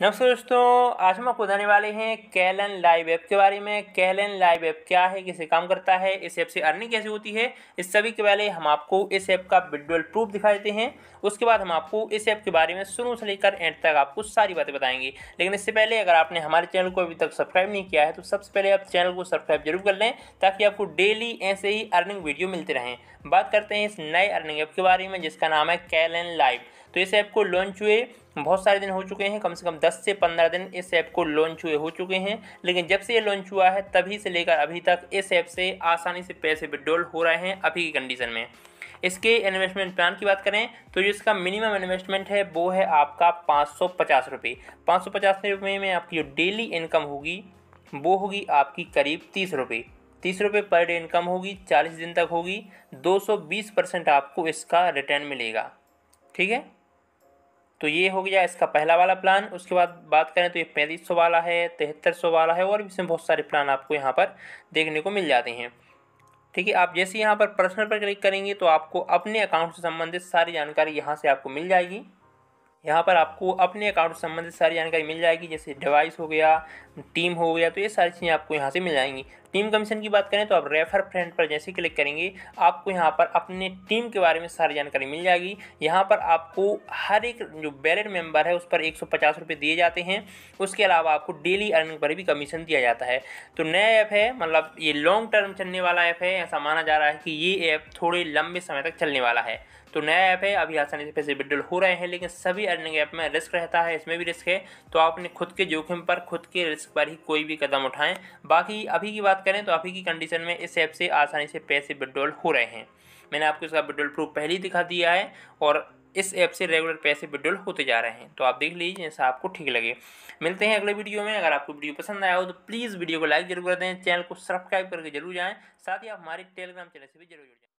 नमस्कार दोस्तों, आज हम आपको बताने वाले हैं कैलन लाइव ऐप के बारे में। कैलन लाइव ऐप क्या है, कैसे काम करता है, इस ऐप से अर्निंग कैसे होती है, इस सभी के पहले हम आपको इस ऐप का विजुअल प्रूफ दिखा देते हैं। उसके बाद हम आपको इस ऐप के बारे में शुरू से लेकर एंड तक आपको सारी बातें बताएँगे। लेकिन इससे पहले अगर आपने हमारे चैनल को अभी तक सब्सक्राइब नहीं किया है तो सबसे पहले आप चैनल को सब्सक्राइब ज़रूर कर लें, ताकि आपको डेली ऐसे ही अर्निंग वीडियो मिलते रहें। बात करते हैं इस नए अर्निंग ऐप के बारे में, जिसका नाम है कैलन लाइव तो इस ऐप को लॉन्च हुए बहुत सारे दिन हो चुके हैं, कम से कम 10 से 15 दिन इस ऐप को लॉन्च हुए हो चुके हैं। लेकिन जब से ये लॉन्च हुआ है, तभी से लेकर अभी तक इस ऐप से आसानी से पैसे विड्रॉल हो रहे हैं अभी की कंडीशन में। इसके इन्वेस्टमेंट प्लान की बात करें तो जो इसका मिनिमम इन्वेस्टमेंट है, वो है आपका पाँच सौ पचास रुपये पाँच सौ पचास रुपये में आपकी जो डेली इनकम होगी, वो होगी आपकी करीब तीस रुपये तीस रुपये पर डे इनकम होगी, चालीस दिन तक होगी, दो सौ बीस परसेंट आपको इसका रिटर्न मिलेगा। ठीक है? तो ये हो गया इसका पहला वाला प्लान उसके बाद बात करें तो ये पैंतीस सौ वाला है तिहत्तर सौ वाला है और भी इसमें बहुत सारे प्लान आपको यहाँ पर देखने को मिल जाते हैं। ठीक है, आप जैसे यहाँ पर पर्सनल पर क्लिक करेंगे तो आपको अपने अकाउंट से संबंधित सारी जानकारी यहाँ से आपको मिल जाएगी। यहाँ पर आपको अपने अकाउंट से संबंधित सारी जानकारी मिल जाएगी, जैसे डिवाइस हो गया टीम हो गया तो ये सारी चीज़ें आपको यहाँ से मिल जाएँगी। टीम कमीशन की बात करें तो आप रेफर फ्रेंड पर जैसे क्लिक करेंगे, आपको यहाँ पर अपने टीम के बारे में सारी जानकारी मिल जाएगी। यहाँ पर आपको हर एक जो बैरिड मेंबर है उस पर एक सौ दिए जाते हैं। उसके अलावा आपको डेली अर्निंग पर भी कमीशन दिया जाता है। तो नया ऐप है मतलब ये लॉन्ग टर्म चलने वाला ऐप है। ऐसा माना जा रहा है कि ये ऐप थोड़े लंबे समय तक चलने वाला है। तो नया ऐप है, अभी आसानी से पैसे विड्रॉल हो रहे हैं, लेकिन सभी अर्निंग ऐप में रिस्क रहता है, इसमें भी रिस्क है। तो आप अपने खुद के जोखिम पर, खुद के रिस्क पर ही कोई भी कदम उठाएँ। बाकी अभी की बात करें तो अभी की कंडीशन में इस ऐप से आसानी से पैसे विड्रॉल हो रहे हैं। मैंने आपको इसका विड्रॉल प्रूफ पहले ही दिखा दिया है और इस ऐप से रेगुलर पैसे विड्रॉल होते जा रहे हैं। तो आप देख लीजिए जैसा आपको ठीक लगे। मिलते हैं अगले वीडियो में। अगर आपको वीडियो पसंद आया हो तो प्लीज़ वीडियो को लाइक ज़रूर कर दें। चैनल को सब्सक्राइब करके ज़रूर जाएँ। साथ ही आप हमारे टेलीग्राम चैनल से भी ज़रूर जुड़ जाएँ।